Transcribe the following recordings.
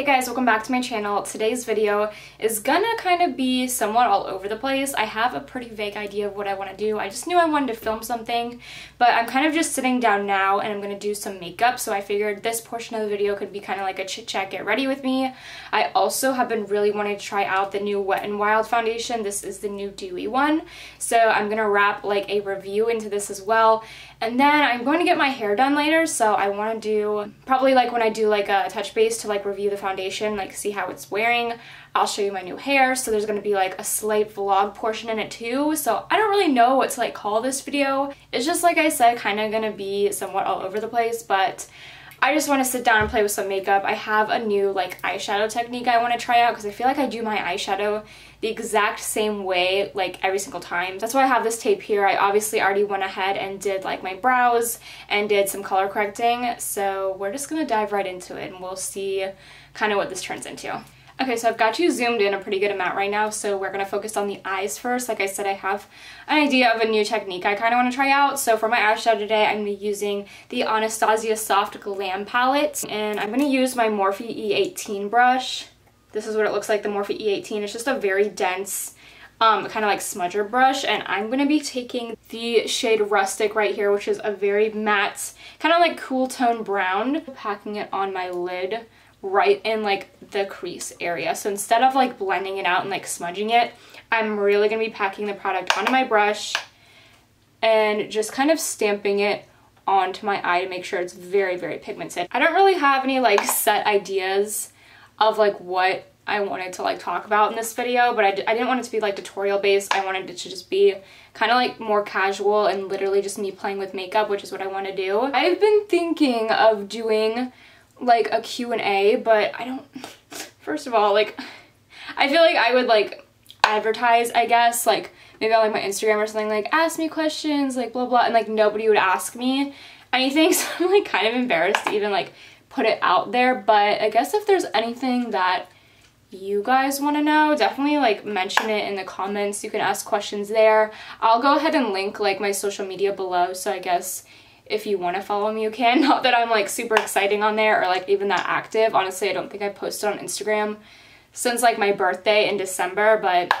Hey guys, welcome back to my channel. Today's video is gonna kind of be somewhat all over the place. I have a pretty vague idea of what I want to do. I just knew I wanted to film something, but I'm kind of just sitting down now and I'm gonna do some makeup, so I figured this portion of the video could be kind of like a chit chat, get ready with me. I also have been really wanting to try out the new Wet n Wild foundation. This is the new dewy one, so I'm gonna wrap like a review into this as well. And then I'm going to get my hair done later, so I want to do, probably like when I do like a touch base to like review the foundation, like see how it's wearing, I'll show you my new hair, so there's going to be like a slight vlog portion in it too, so I don't really know what to like call this video. It's just like I said, kind of going to be somewhat all over the place, but I just want to sit down and play with some makeup. I have a new like eyeshadow technique I want to try out because I feel like I do my eyeshadow the exact same way like every single time. That's why I have this tape here. I obviously already went ahead and did like my brows and did some color correcting. So we're just going to dive right into it and we'll see kind of what this turns into. Okay, so I've got you zoomed in a pretty good amount right now, so we're to focus on the eyes first. Like I said, I have an idea of a new technique I kind of want to try out. So for my eyeshadow today, I'm to be using the Anastasia Soft Glam Palette, and I'm to use my Morphe E18 brush. This is what it looks like, the Morphe E18. It's just a very dense, um, kind of like smudger brush, and I'm to be taking the shade Rustic right here, which is a very matte, kind of like cool tone brown, packing it on my lid right in like the crease area. So instead of like blending it out and like smudging it, I'm really going to be packing the product onto my brush and just kind of stamping it onto my eye to make sure it's very, very pigmented. I don't really have any like set ideas of like what I wanted to like talk about in this video, but I d I didn't want it to be like tutorial based. I wanted it to just be kind of like more casual and literally just me playing with makeup, which is what I want to do. I've been thinking of doing like a Q&A, but I don't, first of all, like, I feel like I would like advertise, I guess, like maybe on like my Instagram or something, like ask me questions, like blah blah, and like nobody would ask me anything, so I'm like kind of embarrassed to even like put it out there, but I guess if there's anything that you guys want to know definitely like mention it in the comments. You can ask questions there. I'll go ahead and link like my social media below so i guess if you want to follow me, you can. Not that I'm like super exciting on there or like even that active. Honestly, I don't think I posted on Instagram since like my birthday in December, but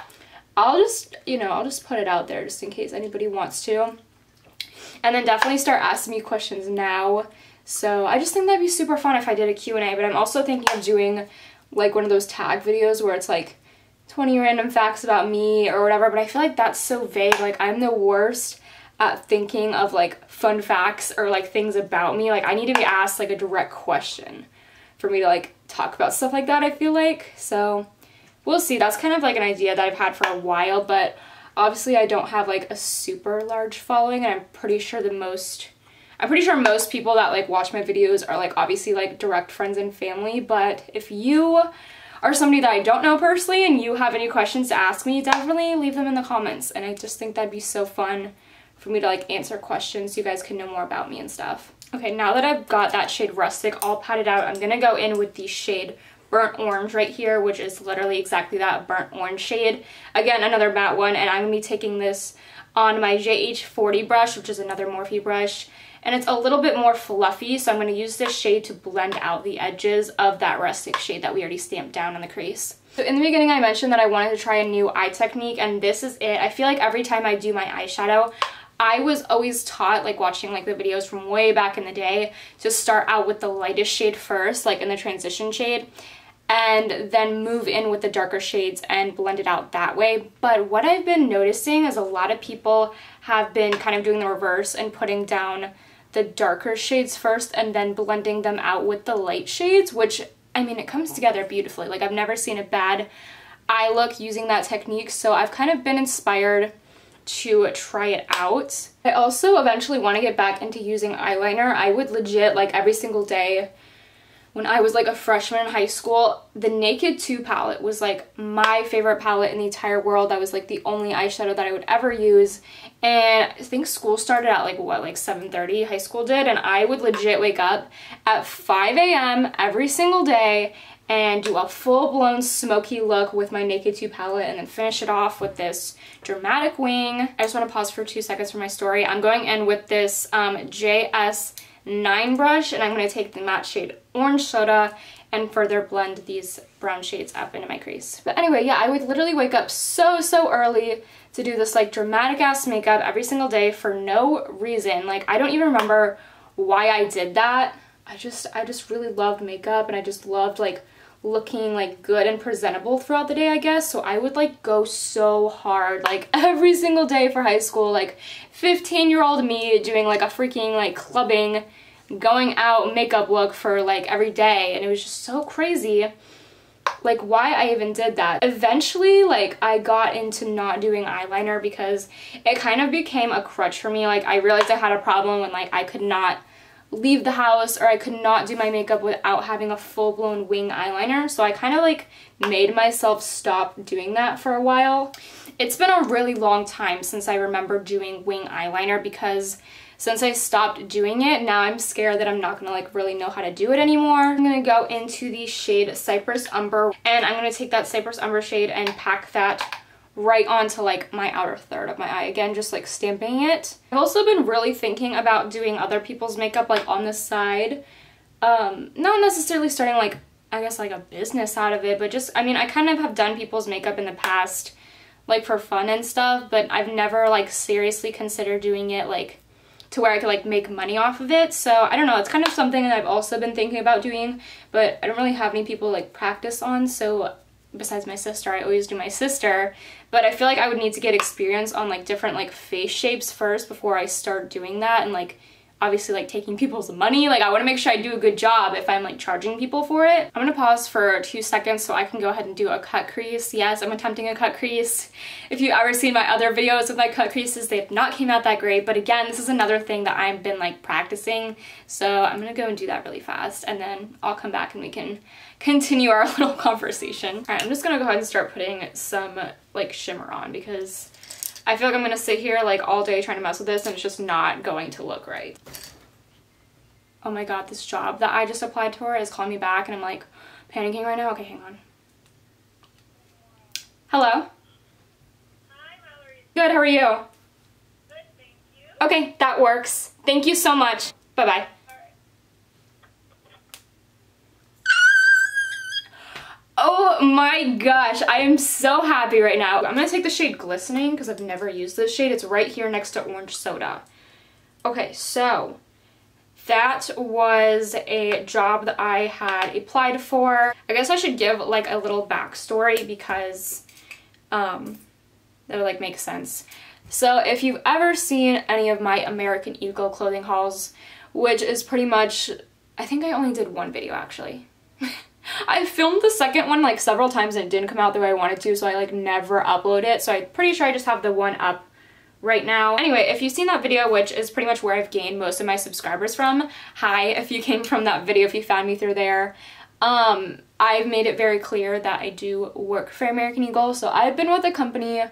I'll just, you know, I'll just put it out there just in case anybody wants to. And then definitely start asking me questions now. So I just think that'd be super fun if I did a Q&A, but I'm also thinking of doing like one of those tag videos where it's like 20 random facts about me or whatever, but I feel like that's so vague. Like I'm the worst at thinking of like fun facts or like things about me. Like I need to be asked like a direct question for me to like talk about stuff like that, I feel like. So we'll see. That's kind of like an idea that I've had for a while, but obviously I don't have like a super large following and I'm pretty sure the most I'm pretty sure most people that like watch my videos are like obviously like direct friends and family, but if you are somebody that I don't know personally and you have any questions to ask me, definitely leave them in the comments. And I just think that'd be so fun for me to like answer questions so you guys can know more about me and stuff. Okay, now that I've got that shade Rustic all patted out, I'm gonna go in with the shade Burnt Orange right here, which is literally exactly that burnt orange shade. Again, another matte one, and I'm gonna be taking this on my JH40 brush, which is another Morphe brush, and it's a little bit more fluffy, so I'm going to use this shade to blend out the edges of that rustic shade that we already stamped down on the crease. So in the beginning I mentioned that I wanted to try a new eye technique, and this is it. I feel like every time I do my eyeshadow, I was always taught, like watching like the videos from way back in the day, to start out with the lightest shade first, like in the transition shade, and then move in with the darker shades and blend it out that way. But what I've been noticing is a lot of people have been kind of doing the reverse and putting down the darker shades first and then blending them out with the light shades, which, I mean, it comes together beautifully. Like, I've never seen a bad eye look using that technique, so I've kind of been inspired to try it out. I also eventually want to get back into using eyeliner. I would legit, like every single day when I was like a freshman in high school, the Naked 2 palette was like my favorite palette in the entire world. That was like the only eyeshadow that I would ever use. And I think school started at like what, like 7.30, high school did. And I would legit wake up at 5 a.m. every single day and do a full-blown smoky look with my Naked 2 palette and then finish it off with this dramatic wing. I just want to pause for two seconds for my story. I'm going in with this um, JS 9 brush and I'm going to take the matte shade Orange Soda and further blend these brown shades up into my crease. But anyway, yeah, I would literally wake up so, so early to do this like dramatic ass makeup every single day for no reason. Like I don't even remember why I did that. I just, I just really loved makeup and I just loved like looking like good and presentable throughout the day I guess. So I would like go so hard like every single day for high school like 15 year old me doing like a freaking like clubbing going out makeup look for like every day. And it was just so crazy like why I even did that. Eventually like I got into not doing eyeliner because it kind of became a crutch for me. Like I realized I had a problem when like I could not leave the house or I could not do my makeup without having a full-blown wing eyeliner. So I kind of like made myself stop doing that for a while. It's been a really long time since I remember doing wing eyeliner because since I stopped doing it, now I'm scared that I'm not gonna like really know how to do it anymore. I'm gonna go into the shade Cypress Umber and I'm gonna take that Cypress Umber shade and pack that right onto like my outer third of my eye again just like stamping it i've also been really thinking about doing other people's makeup like on the side um not necessarily starting like i guess like a business out of it but just i mean i kind of have done people's makeup in the past like for fun and stuff but i've never like seriously considered doing it like to where I could like make money off of it. So I don't know, it's kind of something that I've also been thinking about doing, but I don't really have any people like practice on. So besides my sister, I always do my sister, but I feel like I would need to get experience on like different like face shapes first before I start doing that and like obviously like taking people's money. Like I want to make sure I do a good job if I'm like charging people for it. I'm to pause for two seconds so I can go ahead and do a cut crease. Yes, I'm attempting a cut crease. If you ever seen my other videos with my cut creases, they have not came out that great. But again, this is another thing that I've been like practicing. So I'm to go and do that really fast and then I'll come back and we can continue our little conversation. All right, I'm just going to go ahead and start putting some like shimmer on because I feel like I'm gonna sit here like all day trying to mess with this and it's just not going to look right. Oh my god, this job that I just applied for is calling me back and I'm like panicking right now. Okay, hang on. Hello? Hi, how are you? Good, how are you? Good, thank you. Okay, that works. Thank you so much. Bye-bye. Oh my gosh, I am so happy right now. I'm gonna take the shade Glistening because I've never used this shade. It's right here next to Orange Soda. Okay, so that was a job that I had applied for. I guess I should give like a little backstory because um, that would like make sense. So if you've ever seen any of my American Eagle clothing hauls, which is pretty much, I think I only did one video actually. I filmed the second one like several times and it didn't come out the way I wanted to, so I like never upload it. So I'm pretty sure I just have the one up right now. Anyway, if you've seen that video, which is pretty much where I've gained most of my subscribers from, hi, if you came from that video, if you found me through there, um, I've made it very clear that I do work for American Eagle. So I've been with the company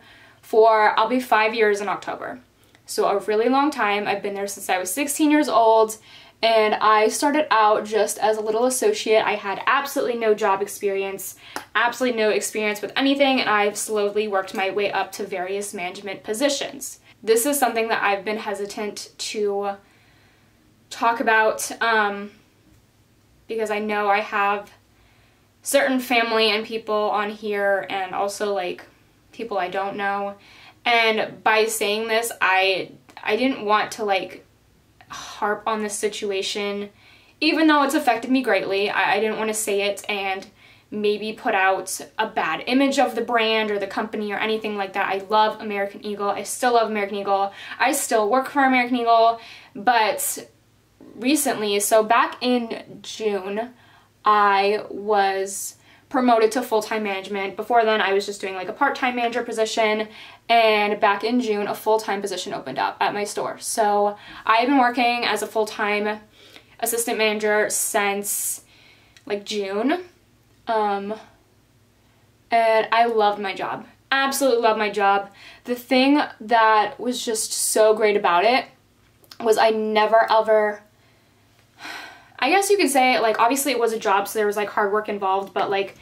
for, I'll be five years in October. So a really long time. I've been there since I was 16 years old and I started out just as a little associate. I had absolutely no job experience, absolutely no experience with anything, and I've slowly worked my way up to various management positions. This is something that I've been hesitant to talk about um, because I know I have certain family and people on here and also like people I don't know. And by saying this, I I didn't want to like harp on this situation, even though it's affected me greatly. I, I didn't want to say it and maybe put out a bad image of the brand or the company or anything like that. I love American Eagle. I still love American Eagle. I still work for American Eagle, but recently, so back in June, I was promoted to full-time management. Before then, I was just doing like a part-time manager position and back in June, a full-time position opened up at my store. So I've been working as a full-time assistant manager since like June. Um, and I loved my job. Absolutely loved my job. The thing that was just so great about it was I never ever I guess you could say like obviously it was a job so there was like hard work involved but like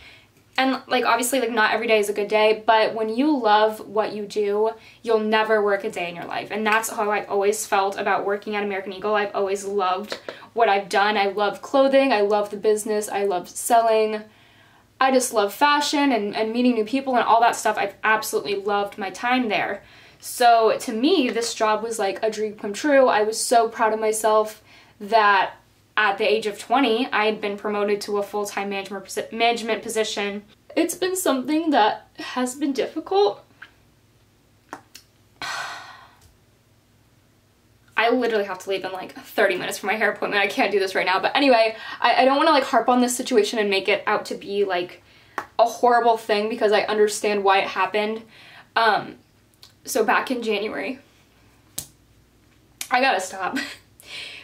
and like obviously like not every day is a good day but when you love what you do you'll never work a day in your life and that's how I've always felt about working at American Eagle I've always loved what I've done. I love clothing, I love the business, I love selling. I just love fashion and, and meeting new people and all that stuff. I've absolutely loved my time there. So to me, this job was like a dream come true. I was so proud of myself that at the age of 20, I had been promoted to a full-time management management position. It's been something that has been difficult. I literally have to leave in like 30 minutes for my hair appointment. I can't do this right now. But anyway, I, I don't want to like harp on this situation and make it out to be like a horrible thing because I understand why it happened. Um, so back in January, I gotta stop.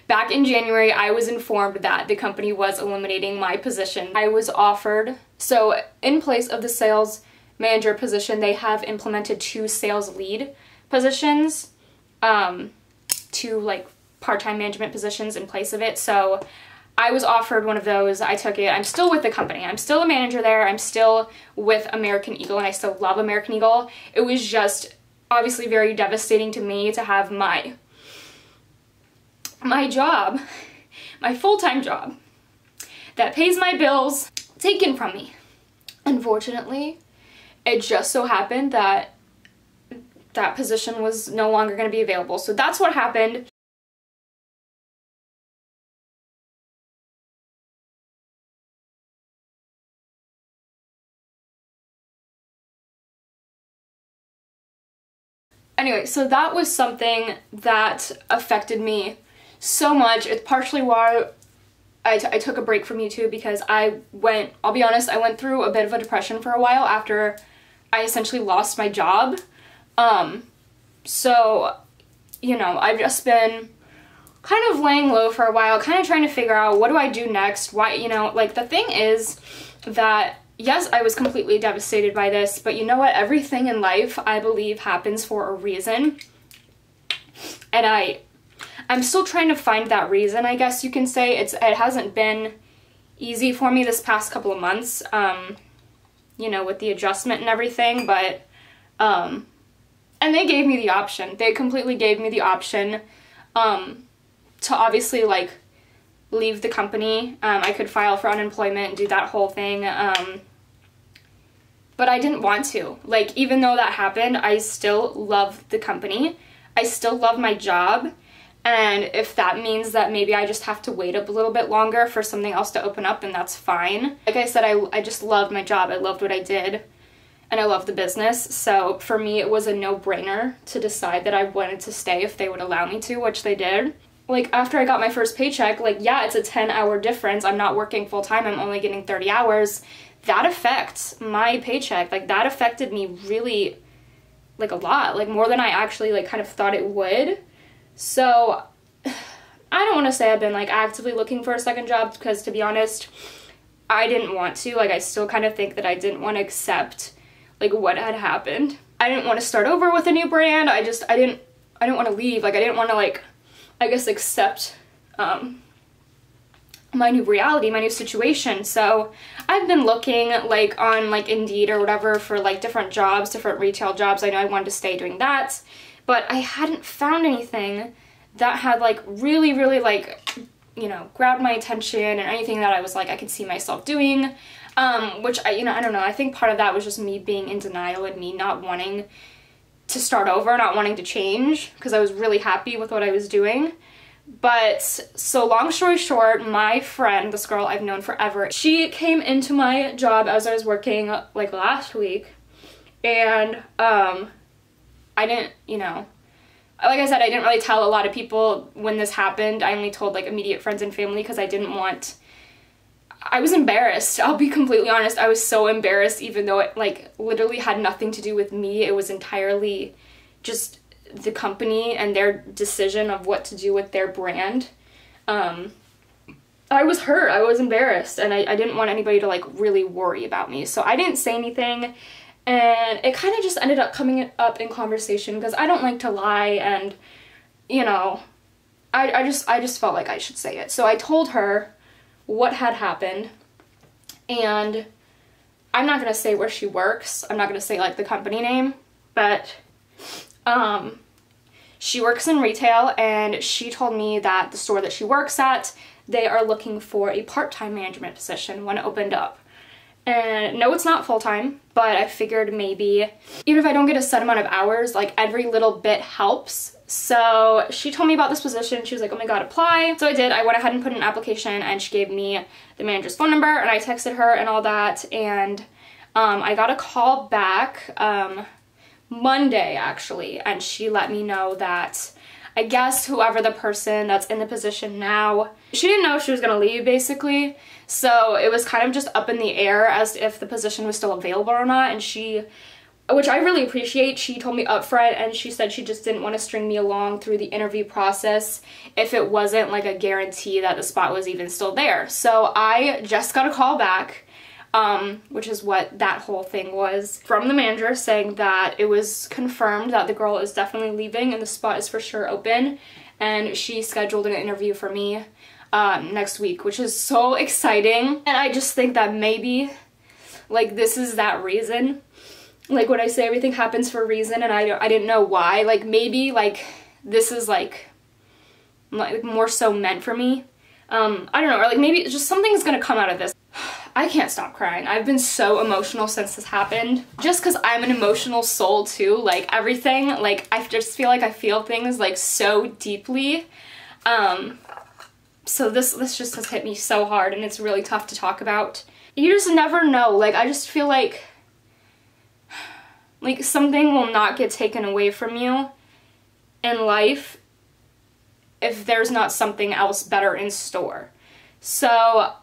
back in January, I was informed that the company was eliminating my position. I was offered, so in place of the sales manager position, they have implemented two sales lead positions, um, two like part-time management positions in place of it. So I was offered one of those. I took it. I'm still with the company. I'm still a manager there. I'm still with American Eagle and I still love American Eagle. It was just obviously very devastating to me to have my my job, my full-time job that pays my bills taken from me. Unfortunately, it just so happened that that position was no longer going to be available. So that's what happened. Anyway, so that was something that affected me so much. It's partially why I, took a break from YouTube because I went, I'll be honest, I went through a bit of a depression for a while after I essentially lost my job. Um, so, you know, I've just been kind of laying low for a while, kind of trying to figure out what do I do next? Why, you know, like the thing is that yes, I was completely devastated by this, but you know what? Everything in life, I believe, happens for a reason. And I, I'm still trying to find that reason, I guess you can say. It's It hasn't been easy for me this past couple of months, um, you know, with the adjustment and everything, but, um, and they gave me the option. They completely gave me the option, um, to obviously, like, leave the company. Um, I could file for unemployment and do that whole thing. Um, but I didn't want to. Like, even though that happened, I still love the company. I still love my job. And if that means that maybe I just have to wait a little bit longer for something else to open up, then that's fine. Like I said, I, I just loved my job. I loved what I did and I loved the business. So for me, it was a no-brainer to decide that I wanted to stay if they would allow me to, which they did. Like after I got my first paycheck, like yeah, it's a 10 hour difference. I'm not working full time. I'm only getting 30 hours that affects my paycheck. Like that affected me really like a lot, like more than I actually like kind of thought it would. So I don't want to say I've been like actively looking for a second job because to be honest, I didn't want to. Like I still kind of think that I didn't want to accept like what had happened. I didn't want to start over with a new brand. I just I didn't I didn't want to leave. Like I didn't want to like I guess accept um my new reality, my new situation. So I've been looking like on like Indeed or whatever for like different jobs, different retail jobs. I know I wanted to stay doing that, but I hadn't found anything that had like really, really like, you know, grabbed my attention and anything that I was like, I could see myself doing. Um, which I, you know, I don't know. I think part of that was just me being in denial and me not wanting to start over, not wanting to change because I was really happy with what I was doing. But so long story short, my friend, this girl I've known forever, she came into my job as I was working like last week and um I didn't, you know, like I said, I didn't really tell a lot of people when this happened. I only told like immediate friends and family because I didn't want I was embarrassed. I'll be completely honest. I was so embarrassed even though it like literally had nothing to do with me. It was entirely just the company and their decision of what to do with their brand. Um, I was hurt. I was embarrassed, and I, I didn't want anybody to like really worry about me. So I didn't say anything, and it kind of just ended up coming up in conversation because I don't like to lie, and you know, I, I just I just felt like I should say it. So I told her what had happened, and I'm not gonna say where she works. I'm not gonna say like the company name, but um, she works in retail and she told me that the store that she works at, they are looking for a part-time management position when it opened up. And no, it's not full-time, but I figured maybe even if I don't get a set amount of hours, like every little bit helps. So she told me about this position. She was like, oh my god, apply. So I did. I went ahead and put an application and she gave me the manager's phone number and I texted her and all that. And um, I got a call back um, Monday actually, and she let me know that I guess whoever the person that's in the position now, she didn't know she was gonna leave basically. So it was kind of just up in the air as if the position was still available or not. And she, which I really appreciate, she told me upfront and she said she just didn't want to string me along through the interview process if it wasn't like a guarantee that the spot was even still there. So I just got a call back um, which is what that whole thing was, from the manager saying that it was confirmed that the girl is definitely leaving and the spot is for sure open. And she scheduled an interview for me um, next week, which is so exciting. And I just think that maybe, like, this is that reason. Like, when I say everything happens for a reason and I, I didn't know why, like, maybe, like, this is, like, like more so meant for me. Um, I don't know, or like maybe just something's gonna come out of this. I can't stop crying. I've been so emotional since this happened. Just because I'm an emotional soul too, like everything, like I just feel like I feel things like so deeply. Um, so this, this just has hit me so hard and it's really tough to talk about. You just never know, like I just feel like, like something will not get taken away from you in life if there's not something else better in store. So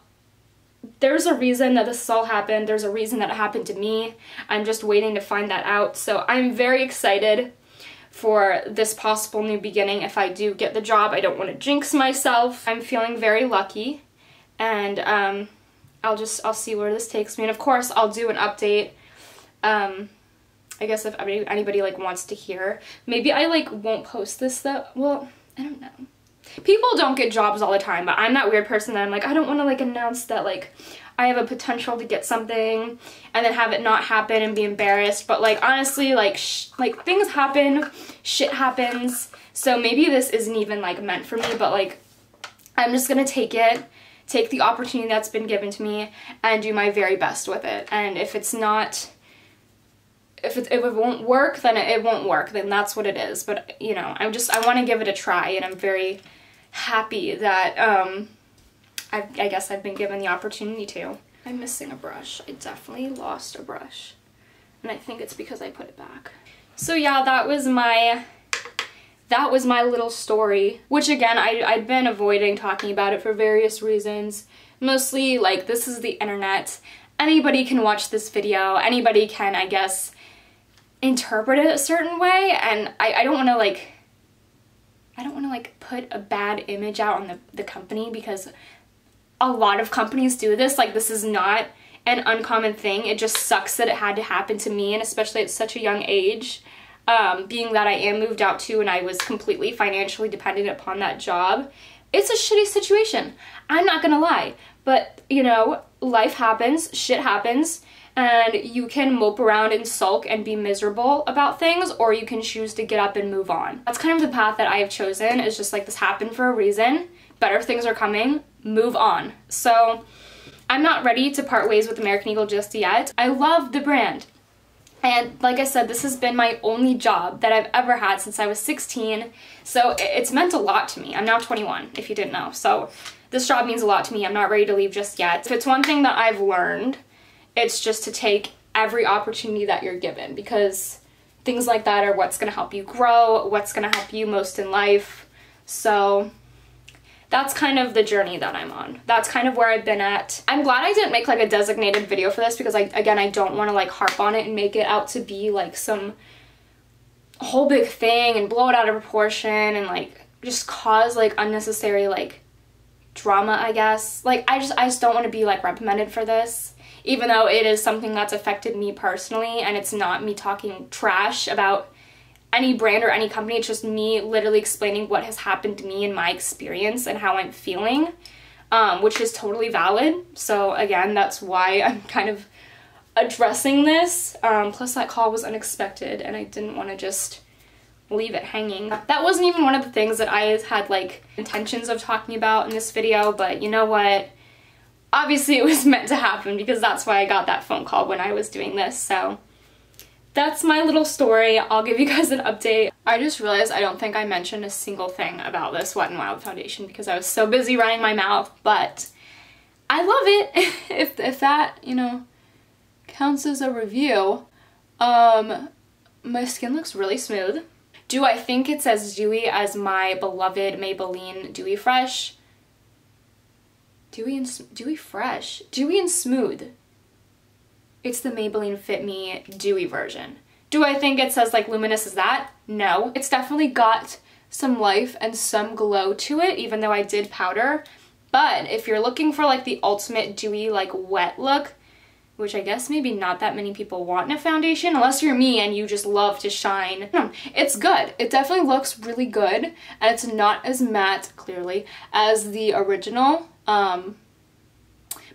there's a reason that this all happened. There's a reason that it happened to me. I'm just waiting to find that out. So I'm very excited for this possible new beginning if I do get the job. I don't want to jinx myself. I'm feeling very lucky and um, I'll just, I'll see where this takes me. And of course I'll do an update. Um, I guess if anybody, like wants to hear. Maybe I like won't post this though. Well, I don't know people don't get jobs all the time, but I'm that weird person that I'm like, I don't want to like announce that like I have a potential to get something and then have it not happen and be embarrassed. But like honestly, like like things happen, shit happens. So maybe this isn't even like meant for me, but like I'm just gonna take it, take the opportunity that's been given to me and do my very best with it. And if it's not if it, if it won't work, then it, it won't work. Then that's what it is. But, you know, I'm just, I want to give it a try, and I'm very happy that um, i I guess I've been given the opportunity to. I'm missing a brush. I definitely lost a brush. And I think it's because I put it back. So yeah, that was my that was my little story, which again, I, I'd been avoiding talking about it for various reasons. Mostly, like, this is the internet. Anybody can watch this video. Anybody can, I guess, interpret it a certain way. And I, I don't want to, like, I don't want to like put a bad image out on the, the company because a lot of companies do this. Like this is not an uncommon thing. It just sucks that it had to happen to me and especially at such a young age. Um, being that I am moved out to and I was completely financially dependent upon that job. It's a shitty situation. I'm not gonna lie. But, you know, life happens, shit happens, and you can mope around and sulk and be miserable about things or you can choose to get up and move on. That's kind of the path that I have chosen is just like this happened for a reason, better things are coming, move on. So I'm not ready to part ways with American Eagle just yet. I love the brand. And like I said, this has been my only job that I've ever had since I was 16. So it's meant a lot to me. I'm now 21, if you didn't know. So this job means a lot to me. I'm not ready to leave just yet. If it's one thing that I've learned it's just to take every opportunity that you're given because things like that are what's going to help you grow, what's going to help you most in life. So that's kind of the journey that I'm on. That's kind of where I've been at. I'm glad I didn't make like a designated video for this because I again I don't want to like harp on it and make it out to be like some whole big thing and blow it out of proportion and like just cause like unnecessary like drama I guess. Like I just I just don't want to be like reprimanded for this even though it is something that's affected me personally and it's not me talking trash about any brand or any company, it's just me literally explaining what has happened to me and my experience and how I'm feeling, um, which is totally valid. So, again, that's why I'm kind of addressing this. Um, plus, that call was unexpected and I didn't want to just leave it hanging. That wasn't even one of the things that I had like intentions of talking about in this video, but you know what? Obviously it was meant to happen because that's why I got that phone call when I was doing this, so that's my little story. I'll give you guys an update. I just realized I don't think I mentioned a single thing about this Wet n Wild foundation because I was so busy running my mouth, but I love it. if, if that, you know, counts as a review. Um, my skin looks really smooth. Do I think it's as dewy as my beloved Maybelline Dewy Fresh? Dewy and Dewy Fresh? Dewy and Smooth. It's the Maybelline Fit Me Dewy version. Do I think it's as like luminous as that? No. It's definitely got some life and some glow to it, even though I did powder. But if you're looking for like the ultimate dewy, like wet look, which I guess maybe not that many people want in a foundation, unless you're me and you just love to shine. No, it's good. It definitely looks really good, and it's not as matte, clearly, as the original. Um,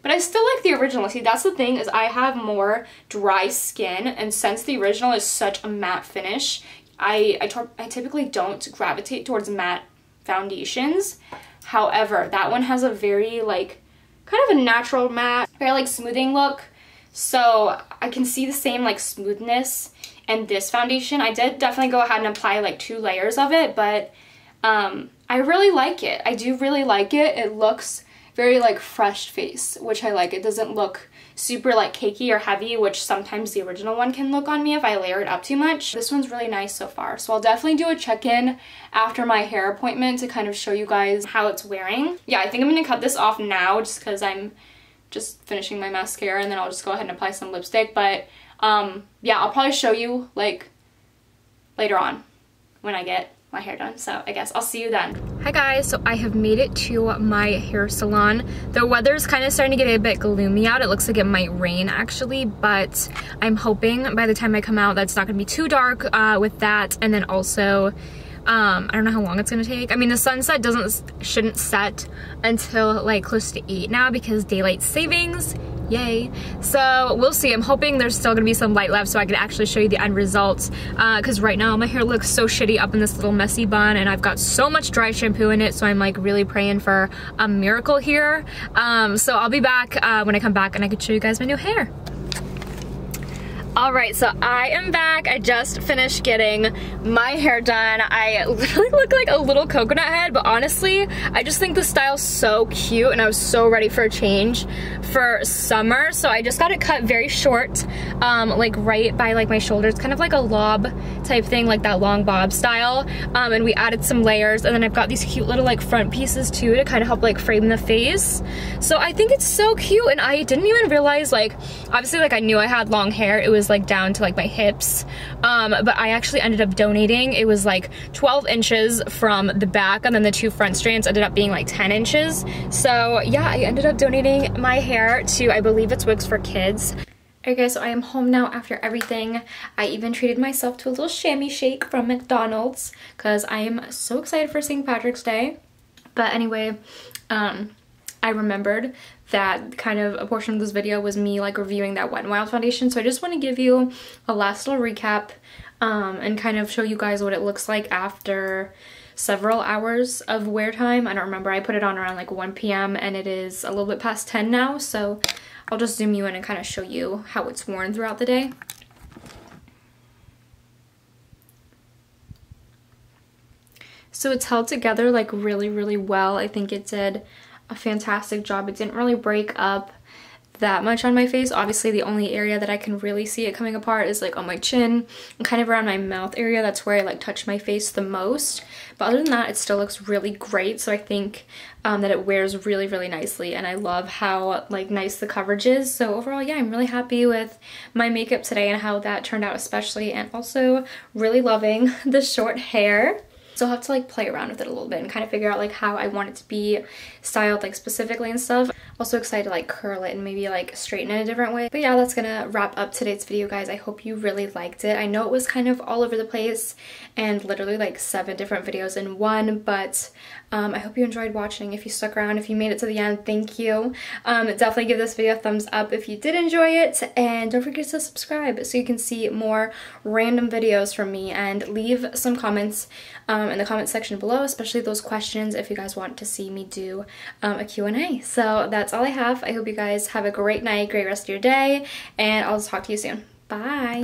but I still like the original. See, that's the thing is I have more dry skin and since the original is such a matte finish, I, I, I typically don't gravitate towards matte foundations. However, that one has a very like kind of a natural matte, very like smoothing look. So I can see the same like smoothness and this foundation. I did definitely go ahead and apply like two layers of it, but um, I really like it. I do really like it. It looks very like fresh face, which I like. It doesn't look super like cakey or heavy, which sometimes the original one can look on me if I layer it up too much. This one's really nice so far. So I'll definitely do a check-in after my hair appointment to kind of show you guys how it's wearing. Yeah, I think I'm gonna cut this off now just because I'm just finishing my mascara and then I'll just go ahead and apply some lipstick. But um, yeah, I'll probably show you like later on when I get my hair done. So I guess I'll see you then. Hi guys, so I have made it to my hair salon. The weather's kind of starting to get a bit gloomy out. It looks like it might rain actually, but I'm hoping by the time I come out that's not gonna be too dark uh, with that. And then also, um, I don't know how long it's gonna take. I mean, the sunset doesn't shouldn't set until like close to eight now because daylight savings yay. So we'll see. I'm hoping there's still gonna be some light left so I can actually show you the end results. Because uh, right now my hair looks so shitty up in this little messy bun and I've got so much dry shampoo in it so I'm like really praying for a miracle here. Um, so I'll be back uh, when I come back and I can show you guys my new hair. All right, so I am back. I just finished getting my hair done. I literally look like a little coconut head, but honestly, I just think the style's so cute and I was so ready for a change for summer. So I just got it cut very short, um, like right by like my shoulders, kind of like a lob type thing, like that long bob style. Um, and we added some layers and then I've got these cute little like front pieces too to kind of help like frame the face. So I think it's so cute and I didn't even realize like, obviously like I knew I had long hair. It was was like down to like my hips. Um, but I actually ended up donating. It was like 12 inches from the back and then the two front strands ended up being like 10 inches. So yeah, I ended up donating my hair to, I believe it's Wigs for Kids. Okay guys, so I am home now after everything. I even treated myself to a little Shamrock shake from McDonald's because I am so excited for St. Patrick's Day. But anyway, um, I remembered that kind of a portion of this video was me like reviewing that Wet n Wild foundation. So I just want to give you a last little recap um, and kind of show you guys what it looks like after several hours of wear time. I don't remember. I put it on around like 1 p.m. and it is a little bit past 10 now. So I'll just zoom you in and kind of show you how it's worn throughout the day. So it's held together like really, really well. I think it did a fantastic job. It didn't really break up that much on my face. Obviously, the only area that I can really see it coming apart is like on my chin and kind of around my mouth area. That's where I like touch my face the most. But other than that, it still looks really great. So I think um, that it wears really, really nicely. And I love how like nice the coverage is. So overall, yeah, I'm really happy with my makeup today and how that turned out especially. And also really loving the short hair. So I'll have to like play around with it a little bit and kind of figure out like how I want it to be styled like specifically and stuff. Also excited to like curl it and maybe like straighten it a different way. But yeah, that's gonna wrap up today's video guys. I hope you really liked it. I know it was kind of all over the place and literally like seven different videos in one, but Um, I hope you enjoyed watching. If you stuck around, if you made it to the end, thank you. Um, definitely give this video a thumbs up if you did enjoy it. And don't forget to subscribe so you can see more random videos from me. And leave some comments um, in the comment section below, especially those questions if you guys want to see me do um, a Q&A. So that's all I have. I hope you guys have a great night, great rest of your day, and I'll talk to you soon. Bye!